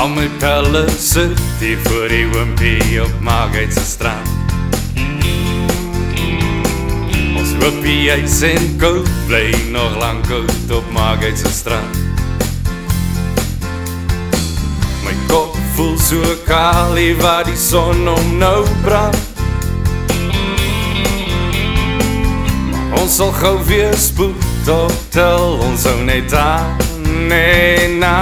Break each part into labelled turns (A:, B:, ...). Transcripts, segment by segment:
A: Al my pelle sit hier voor die oompie op Margate se strand. Ons hoop die ijs en koud bly nog lang koud op Margate se strand. My kop voel so kaal hier waar die son om nou brand ons sal gou weer spoed op tel ons ou net aan nee na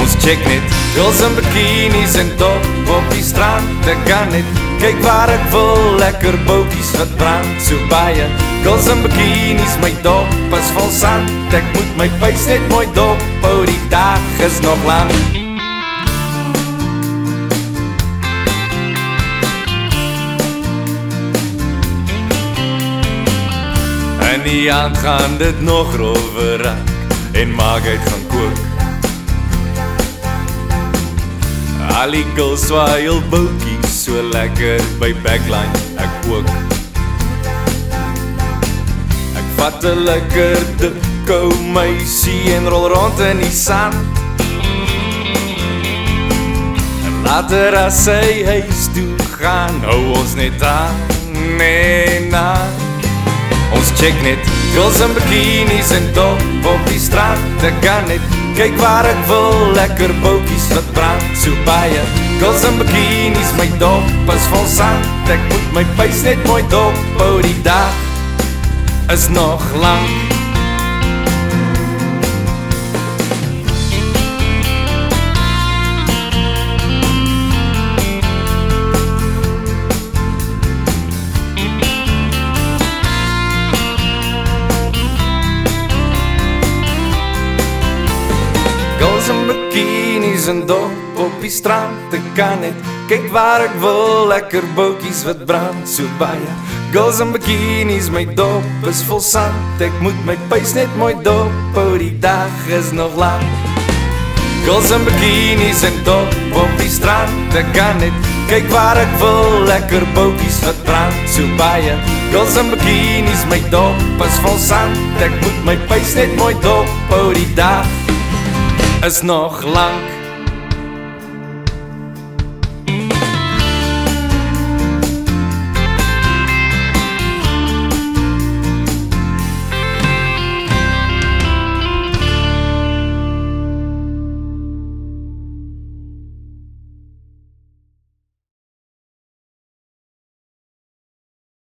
A: Ons check net girls in bikinis en top op die strand Ek kan net kyk waar ek wil lekker bootjies wat brand. So baie Girls in bikinis my dop is vol sand. Ek moet my vuis net mooi dop hou die dag is nog lang. En die aand gaan dit nog rover raak En maak uit gaan kook Al die girls swaai heel boutjies So lekker by backline. Ek ook. Ek vat een lekker dikkou meisie En rol rond in die sand. En later as sy huis toe gaan Hou ons net aan, nee na Ons check net girls in bikinis en top op die strand Ek kan net kyk waar ek wil Lekker bootjies wat brand so baie Girls in bikinis, my dop is vol sand Ek moet my vuis net mooi dop hou Die dag is nog lang bikinis en dop op die strand. Ek kan net kyk waar ek wil Lekker bootjies wat brand so baie. Girls in bikinis, my dop is vol sand. Ek moet my puis net mooi dop hou Die dag is nog lang. Girls in bikinis en dop op die strand. Ek kan net kyk waar ek wil Lekker bootjies wat brand so baie. Girls in bikinis, my dop is vol sand. Ek moet my puis net mooi dop hou Die dag es noch lang.